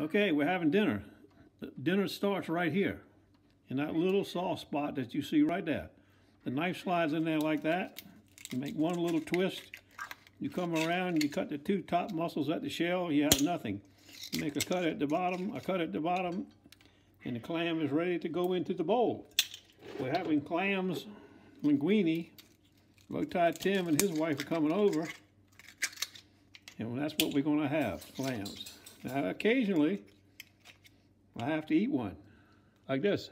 Okay, we're having dinner. Dinner starts right here, in that little soft spot that you see right there. The knife slides in there like that. You make one little twist. You come around, you cut the two top muscles at the shell, you have nothing. You make a cut at the bottom, a cut at the bottom, and the clam is ready to go into the bowl. We're having clams linguine. Low-Tide Tim and his wife are coming over. And that's what we're going to have, clams. Now, occasionally, I have to eat one, like this.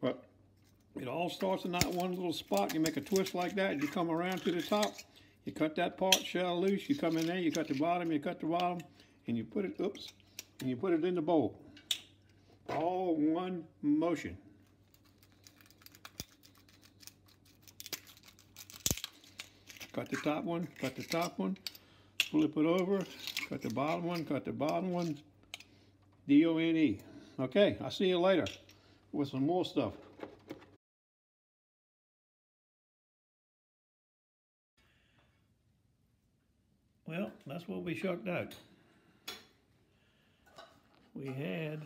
But it all starts in that one little spot. You make a twist like that, you come around to the top, you cut that part shell loose, you come in there, you cut the bottom, you cut the bottom, and you put it, oops, and you put it in the bowl. All one motion. Cut the top one, cut the top one, flip it over, cut the bottom one, cut the bottom one, D-O-N-E. Okay, I'll see you later with some more stuff. Well, that's what we shucked out. We had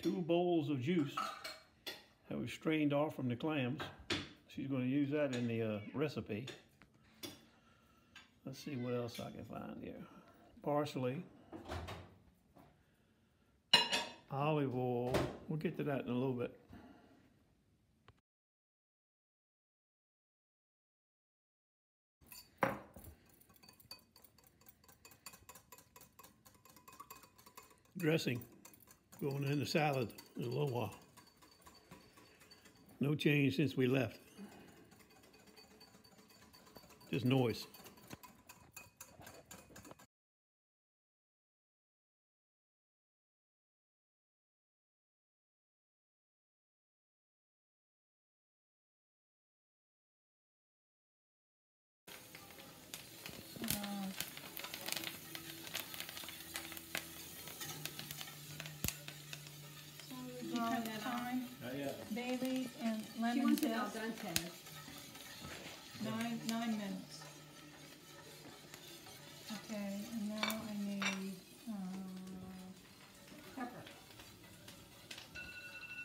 two bowls of juice that was strained off from the clams. She's going to use that in the uh, recipe. Let's see what else I can find here. Parsley, olive oil. We'll get to that in a little bit. Dressing going in the salad in a little while. No change since we left. Just noise. Garlic, thyme, bay leaf, and She lemon wants it al zest, dente. nine, nine minutes. Okay, and now I need, uh, Pepper.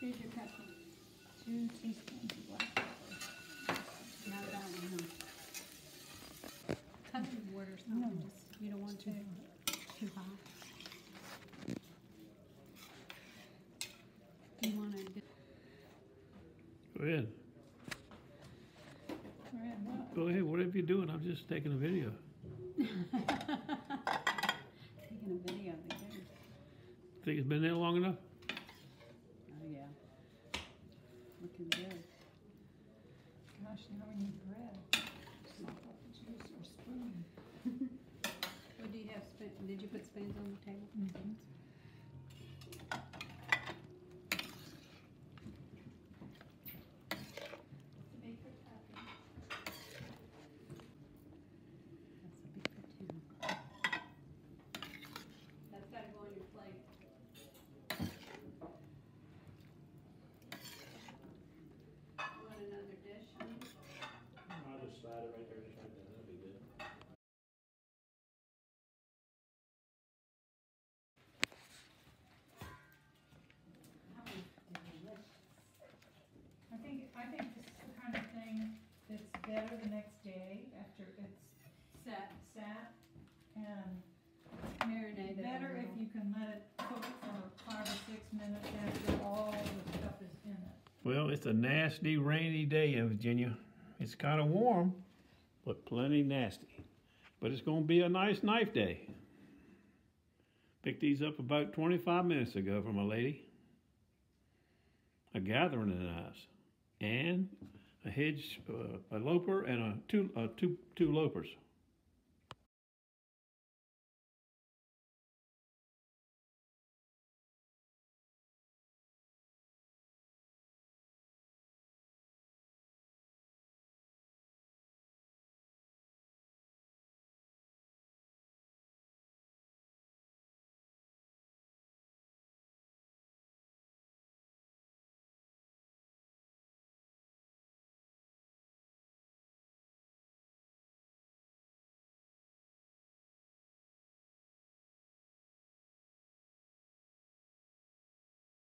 Here's your pepper. two teaspoons of black pepper. Not that one, no. Country wort or No, something, just, you don't want too, too hot. Do you wanna, do- Go ahead. What? Go ahead. Whatever you're doing, I'm just taking a video. taking a video of the game? Think it's been there long enough? Oh, yeah. Looking good. Gosh, now we need bread. Sop up the juice or spoon. What do you have, did you put spoons on the table? Mhm. That's a big for two. That's gotta go on your plate. Want another dish, honey? I'll just slide it right there, just right there. That'll be good. How many delicious. I think, I think this is the kind that's better the next day after it's Set, sat. And marinated. better if you can let it cook for five or six minutes after all the stuff is in it. Well, it's a nasty, rainy day in Virginia. It's kind of warm, but plenty nasty. But it's going to be a nice knife day. Picked these up about 25 minutes ago from a lady. A gathering of knives. And a hedge, uh, a loper, and a two, uh, two, two lopers.